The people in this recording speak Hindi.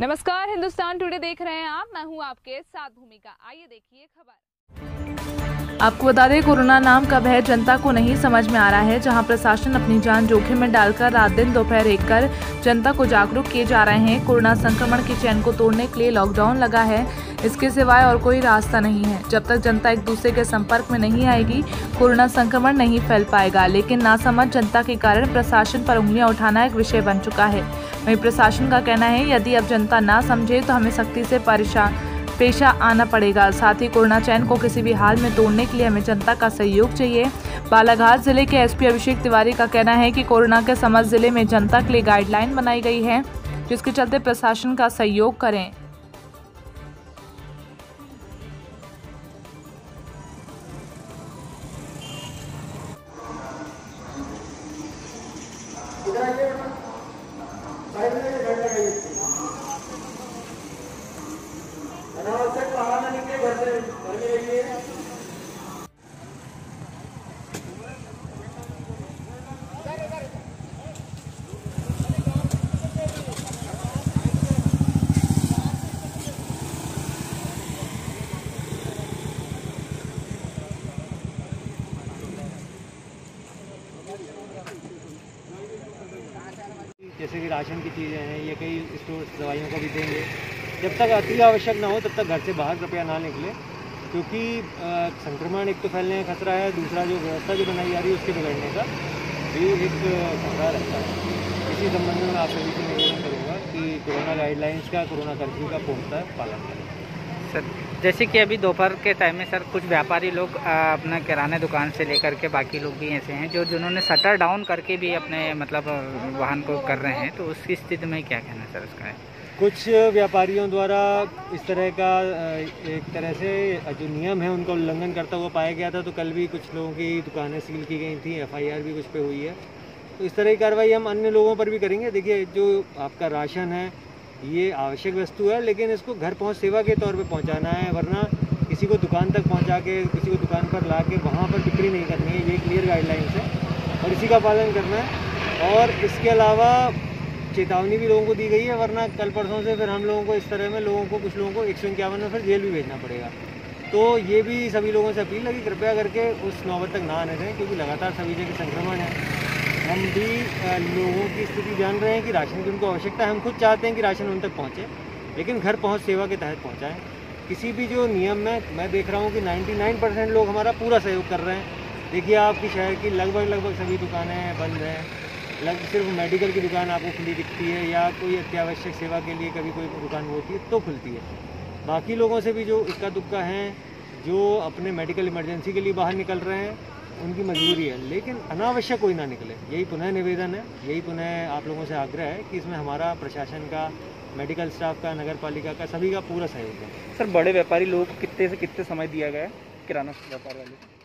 नमस्कार, हिंदुस्तान टुडे देख रहे हैं आप। मैं हूँ आपके साथ भूमिका। आइए देखिए खबर। आपको बता दें, कोरोना नाम का भय जनता को नहीं समझ में आ रहा है, जहाँ प्रशासन अपनी जान जोखिम में डालकर रात दिन दोपहर एक कर जनता को जागरूक किए जा रहे हैं। कोरोना संक्रमण की चैन को तोड़ने के लिए लॉकडाउन लगा है। इसके सिवाय और कोई रास्ता नहीं है। जब तक जनता एक दूसरे के संपर्क में नहीं आएगी, कोरोना संक्रमण नहीं फैल पाएगा। लेकिन नासमझ जनता के कारण प्रशासन पर उंगलियाँ उठाना एक विषय बन चुका है। वहीं प्रशासन का कहना है, यदि अब जनता ना समझे तो हमें सख्ती से परेशान पेशा आना पड़ेगा। साथ ही कोरोना चैन को किसी भी हाल में तोड़ने के लिए हमें जनता का सहयोग चाहिए। बालाघाट ज़िले के एसपी अभिषेक तिवारी का कहना है कि कोरोना के समस्त ज़िले में जनता के लिए गाइडलाइन बनाई गई है, जिसके चलते प्रशासन का सहयोग करें। अनावश्यक जैसे कि राशन की चीज़ें हैं, ये कई स्टोर दवाइयों को भी देंगे। जब तक अति आवश्यक ना हो, तब तक घर से बाहर कृपया ना निकले। क्योंकि संक्रमण एक तो फैलने का खतरा है, दूसरा जो व्यवस्था जो बनाई जा रही है उसके बिगड़ने का भी एक खतरा रहता है। इसी संबंध में आप सभी से निवेदन करूँगा कि कोरोना गाइडलाइंस का, कोरोना कर्फ्यू का पूर्णतः पालन करें। सर, जैसे कि अभी दोपहर के टाइम में सर, कुछ व्यापारी लोग अपना किराने दुकान से लेकर के बाकी लोग भी ऐसे हैं, जो, जिन्होंने शटर डाउन करके भी अपने मतलब वाहन को कर रहे हैं तो उसकी स्थिति में क्या कहना है सर उसका? कुछ व्यापारियों द्वारा इस तरह का एक तरह से जो नियम है उनका उल्लंघन करता हुआ पाया गया था तो कल भी कुछ लोगों की दुकानें सील की गई थी एफआईआर भी कुछ पे हुई है। तो इस तरह की कार्रवाई हम अन्य लोगों पर भी करेंगे। देखिए, जो आपका राशन है ये आवश्यक वस्तु है, लेकिन इसको घर पहुँच सेवा के तौर पे पहुंचाना है, वरना किसी को दुकान तक पहुँचा के, किसी को दुकान पर ला के वहाँ पर बिक्री नहीं करनी है, ये क्लियर गाइडलाइंस है। और इसी का पालन करना है। और इसके अलावा चेतावनी भी लोगों को दी गई है, वरना कल परसों से फिर हम लोगों को इस तरह में लोगों को, कुछ लोगों को एक सौ इक्यावन में फिर जेल भी भेजना पड़ेगा। तो ये भी सभी लोगों से अपील है कि कृपया करके उस नौबत तक ना आने दें, क्योंकि लगातार सभी जगह संक्रमण है। हम भी लोगों की स्थिति जान रहे हैं कि राशन की उनको आवश्यकता है। हम खुद चाहते हैं कि राशन उन तक पहुँचे, लेकिन घर पहुँच सेवा के तहत पहुँचाएँ किसी भी जो नियम में मैं देख रहा हूँ कि 99 परसेंट लोग हमारा पूरा सहयोग कर रहे हैं। देखिए आपकी शहर की लगभग लगभग सभी दुकानें बंद हैं। लग, सिर्फ़ मेडिकल की दुकान आपको खुली दिखती है, या कोई अत्यावश्यक सेवा के लिए कभी कोई दुकान होती है तो खुलती है। बाकी लोगों से भी जो इक्का दुक्का हैं, जो अपने मेडिकल इमरजेंसी के लिए बाहर निकल रहे हैं उनकी मजबूरी है। लेकिन अनावश्यक कोई ना निकले। यही पुनः निवेदन है, यही पुनः आप लोगों से आग्रह है कि इसमें हमारा प्रशासन का, मेडिकल स्टाफ का नगर पालिका का, सभी का पूरा सहयोग है। सर, बड़े व्यापारी लोग कितने से कितने समय दिया गया है, किराना व्यापार वाले?